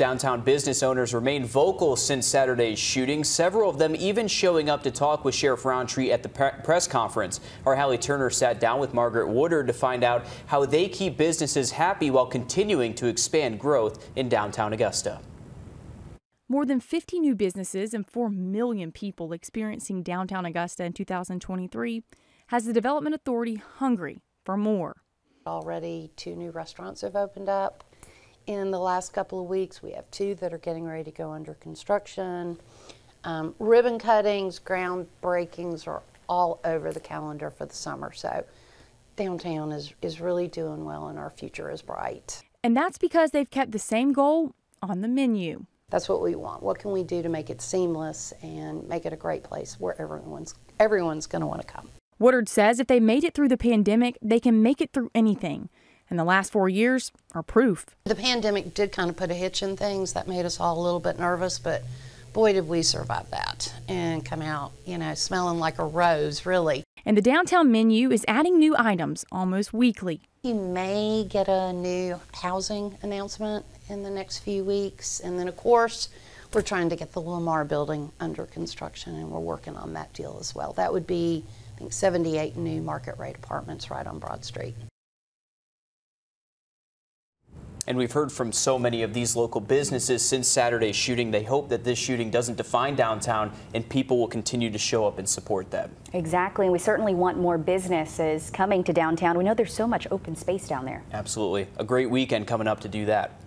Downtown business owners remain vocal since Saturday's shooting, several of them even showing up to talk with Sheriff Roundtree at the press conference. Our Hallie Turner sat down with Margaret Woodard to find out how they keep businesses happy while continuing to expand growth in downtown Augusta. More than 50 new businesses and 4 million people experiencing downtown Augusta in 2023 has the Development Authority hungry for more. Already, two new restaurants have opened up in the last couple of weeks. We have two that are getting ready to go under construction. Um, ribbon cuttings, ground breakings are all over the calendar for the summer. So downtown is, is really doing well and our future is bright. And that's because they've kept the same goal on the menu. That's what we want. What can we do to make it seamless and make it a great place where everyone's everyone's going to want to come. Woodard says if they made it through the pandemic, they can make it through anything and the last four years are proof. The pandemic did kind of put a hitch in things. That made us all a little bit nervous, but boy, did we survive that and come out, you know, smelling like a rose, really. And the downtown menu is adding new items almost weekly. You may get a new housing announcement in the next few weeks. And then, of course, we're trying to get the Lamar building under construction, and we're working on that deal as well. That would be, I think, 78 new market rate apartments right on Broad Street. And we've heard from so many of these local businesses since Saturday's shooting. They hope that this shooting doesn't define downtown and people will continue to show up and support them. Exactly. And we certainly want more businesses coming to downtown. We know there's so much open space down there. Absolutely. A great weekend coming up to do that.